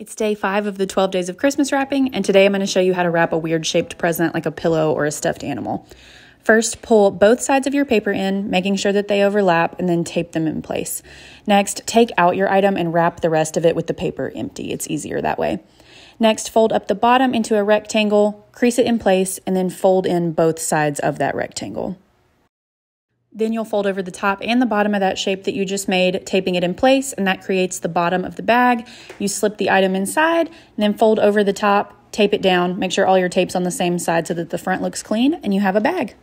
It's day five of the 12 days of Christmas wrapping, and today I'm going to show you how to wrap a weird shaped present like a pillow or a stuffed animal. First, pull both sides of your paper in, making sure that they overlap, and then tape them in place. Next, take out your item and wrap the rest of it with the paper empty. It's easier that way. Next, fold up the bottom into a rectangle, crease it in place, and then fold in both sides of that rectangle. Then you'll fold over the top and the bottom of that shape that you just made, taping it in place, and that creates the bottom of the bag. You slip the item inside, and then fold over the top, tape it down, make sure all your tape's on the same side so that the front looks clean, and you have a bag.